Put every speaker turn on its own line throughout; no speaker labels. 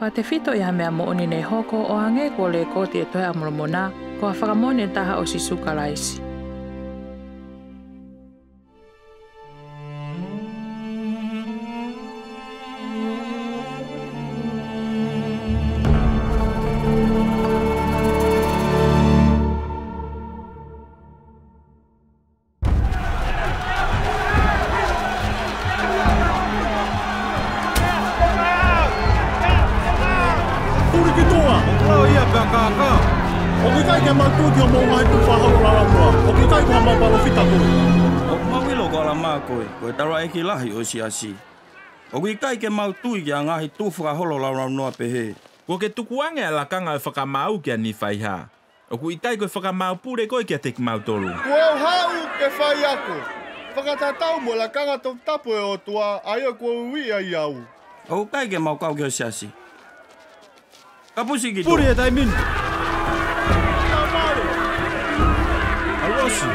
Wha te fito i hamea mo oni nei hoko o hange kua le kote e toi amuramona, kua whakamone taha o si sukaraisi. tau ia pia kākā. O ki kai ke mātū ki o mō ngai tū whahau rā rā O ki O ki mau ilo kāla mā koe, koe tarā eki lahi o si asi. O ki kai ke mau tū ki a Ko ke tukuange a lakanga e ni whaiha. O ku itai koe whakamau pūre koe ki a teki mau tolu. Ko e hau ke whai ako. Whakatatau tapu e tua, ai o kua ui ai au. O kai mau kau o siasi. Kapus gidiyor. Buraya bin. Hayır olsun.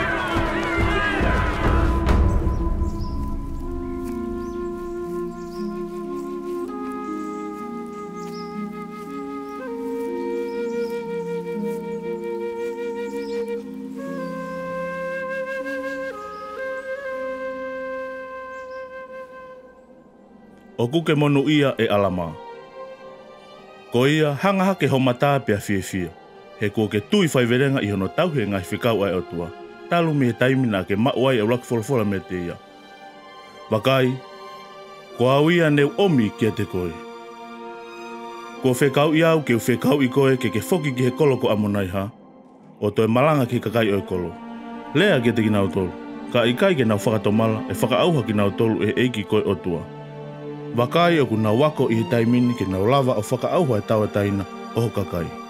O kuke monu ia e alama. Ko ia hanga hake ho mata pe fie fie. He ko ke tui fai i hono tau he ngai whikau ai atua. Talu me he taimina ke mauai e rock for fora me te ia. Wakai, ko au ia neu omi kia te koi. Ko whekau i au ke u whekau i koe ke ke foki ki he ko amonai ha. O toi malanga ki kakai oi kolo. Lea kia te ki nao tolu. Ka i kai ke nao whakatomala e whakaauha ki nao tolu e eiki koe o tua. Wakaia o kuna wako i he taimini ke nau lava o whakaauha e tawa taina o hokakai. kakai.